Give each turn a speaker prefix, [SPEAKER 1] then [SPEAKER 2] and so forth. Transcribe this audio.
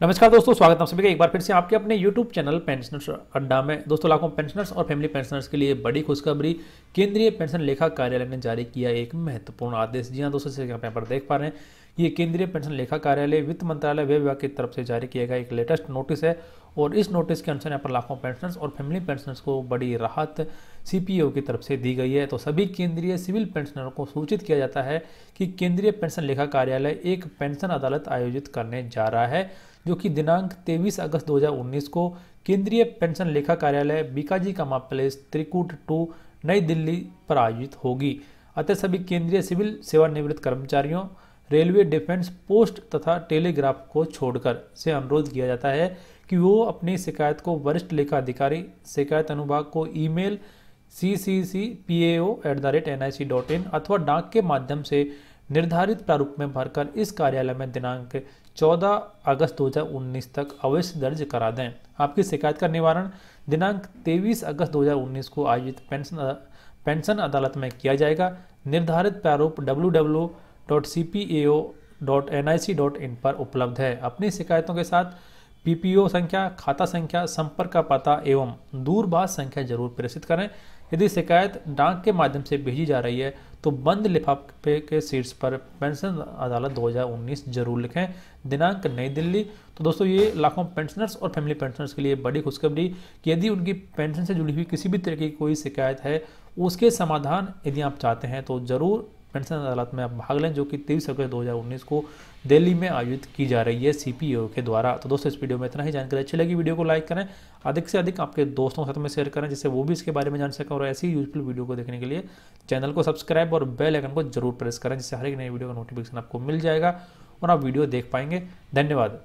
[SPEAKER 1] नमस्कार दोस्तों, स्वागत है आप सभी का एक बार फिर से आपके अपने YouTube चैनल पेंशनर्स अड्डा में। दोस्तों, लाखों पेंशनर्स और फैमिली पेंशनर्स के लिए बड़ी खुशखबरी, केंद्रीय पेंशन लेखा कार्यालय ने जारी किया एक महत्वपूर्ण आदेश। जी हाँ दोस्तों आप यहाँ पर देख पा रहे हैं। ये केंद्रीय पेंशन लेखा कार्यालय वित्त मंत्रालय व्यय विभाग की तरफ़ से जारी किया गया एक लेटेस्ट नोटिस है और इस नोटिस के अनुसार यहाँ पर लाखों पेंशनर्स और फैमिली पेंशनर्स को बड़ी राहत सीपीओ की तरफ़ से दी गई है। तो सभी केंद्रीय सिविल पेंशनरों को सूचित किया जाता है कि केंद्रीय पेंशन लेखा कार्यालय एक पेंशन अदालत आयोजित करने जा रहा है, जो कि दिनांक 23 अगस्त 2019 को केंद्रीय पेंशन लेखा कार्यालय बीकाजी कामा प्लेस त्रिकूट टू नई दिल्ली पर आयोजित होगी। अतः सभी केंद्रीय सिविल सेवानिवृत्त कर्मचारियों रेलवे डिफेंस पोस्ट तथा टेलीग्राफ को छोड़कर से अनुरोध किया जाता है कि वो अपनी शिकायत को वरिष्ठ लेखा अधिकारी, शिकायत अनुभाग को email C C C P A O at the rate N I C dot in अथवा डाक के माध्यम से निर्धारित प्रारूप में भरकर इस कार्यालय में दिनांक 14 अगस्त 2019 तक अवश्य दर्ज करा दें। आपकी शिकायत का निवारण दिनांक 23 अगस्त 2019 को आयोजित पेंशन पेंशन अदालत में किया जाएगा। निर्धारित प्रारूप www.cpao.nic.in पर उपलब्ध है। अपनी शिकायतों के साथ पीपीओ संख्या, खाता संख्या, संपर्क का पता एवं दूरभाष संख्या ज़रूर प्रेषित करें। यदि शिकायत डाक के माध्यम से भेजी जा रही है तो बंद लिफाफे के शीर्ष पर पेंशन अदालत 2019 ज़रूर लिखें। दिनांक नई दिल्ली। तो दोस्तों, ये लाखों पेंशनर्स और फैमिली पेंशनर्स के लिए बड़ी खुशखबरी कि यदि उनकी पेंशन से जुड़ी हुई किसी भी तरह की कोई शिकायत है, उसके समाधान यदि आप चाहते हैं तो ज़रूर पेंशन अदालत में आप भाग लें, जो कि तेईस अगस्त 2019 को दिल्ली में आयोजित की जा रही है सीपीओ के द्वारा। तो दोस्तों, इस वीडियो में इतना ही। जानकारी अच्छी लगी, वीडियो को लाइक करें, अधिक से अधिक आपके दोस्तों के साथ में शेयर करें, जिससे वो भी इसके बारे में जान सकें और ऐसी यूजफुल वीडियो को देखने के लिए चैनल को सब्सक्राइब और बेल आइकन को ज़रूर प्रेस करें, जिससे हर एक नई वीडियो का नोटिफिकेशन आपको मिल जाएगा और आप वीडियो देख पाएँगे। धन्यवाद।